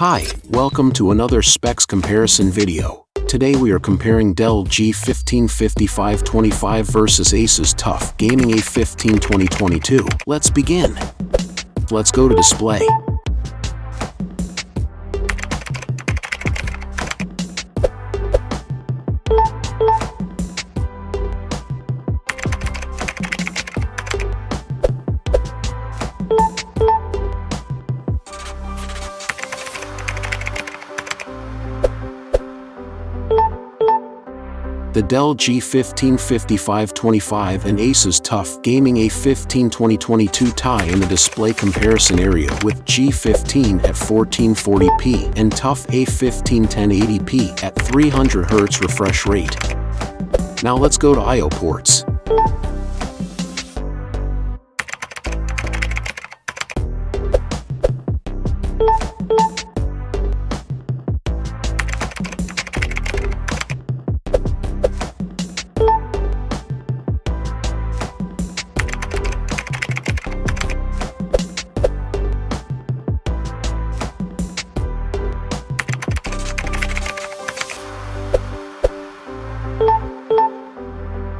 Hi, welcome to another specs comparison video. Today we are comparing Dell G155525 versus Asus TUF Gaming A15 2022. Let's begin. Let's go to display. The Dell G155525 and Asus TUF Gaming A15 2022 tie in the display comparison area with G15 at 1440p and TUF A15 1080p at 300Hz refresh rate. Now let's go to I.O. ports.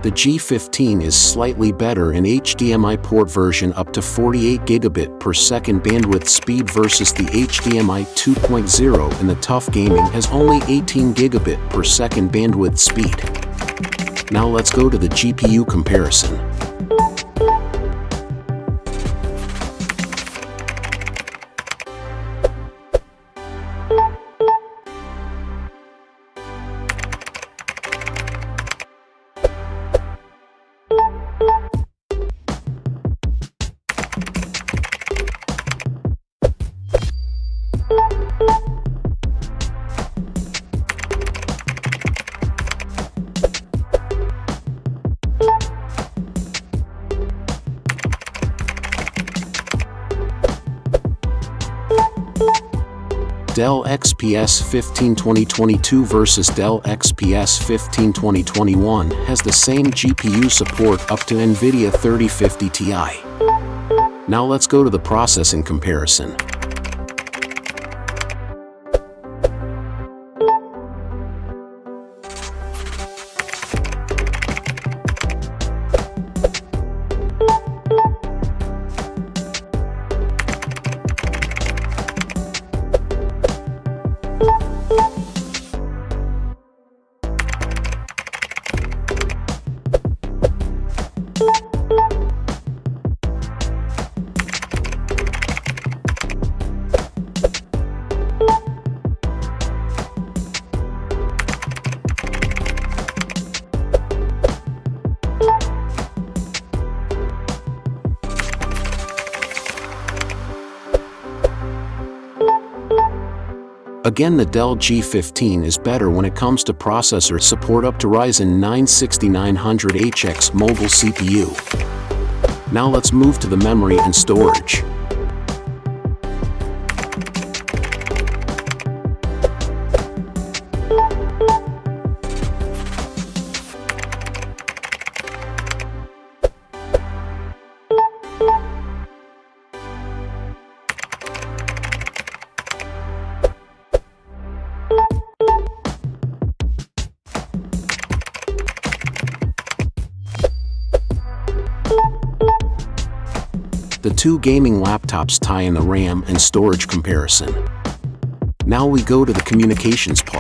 The G15 is slightly better in HDMI port version up to 48 gigabit per second bandwidth speed versus the HDMI 2.0 and the TUF Gaming has only 18 gigabit per second bandwidth speed. Now let's go to the GPU comparison. Dell XPS 15 2022 versus Dell XPS 15 2021 has the same GPU support up to NVIDIA 3050 Ti. Now let's go to the processing comparison. Again the Dell G15 is better when it comes to processor support up to Ryzen 9 6900HX mobile CPU. Now let's move to the memory and storage. The two gaming laptops tie in the RAM and storage comparison. Now we go to the communications part.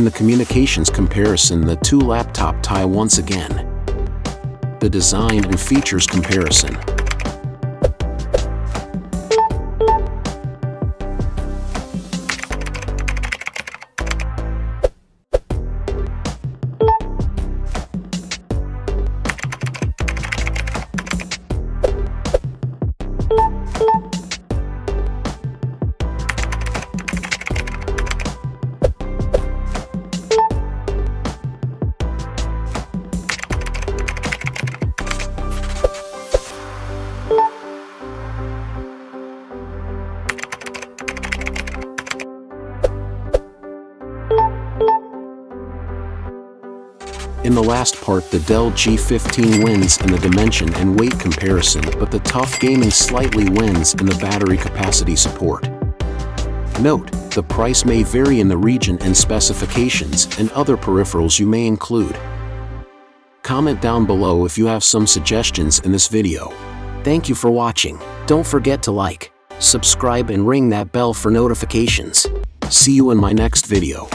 In the communications comparison the two laptop tie once again. The design and features comparison. In the last part the Dell G15 wins in the dimension and weight comparison but the TUF Gaming slightly wins in the battery capacity support. Note, the price may vary in the region and specifications and other peripherals you may include. Comment down below if you have some suggestions in this video. Thank you for watching. Don't forget to like, subscribe and ring that bell for notifications. See you in my next video.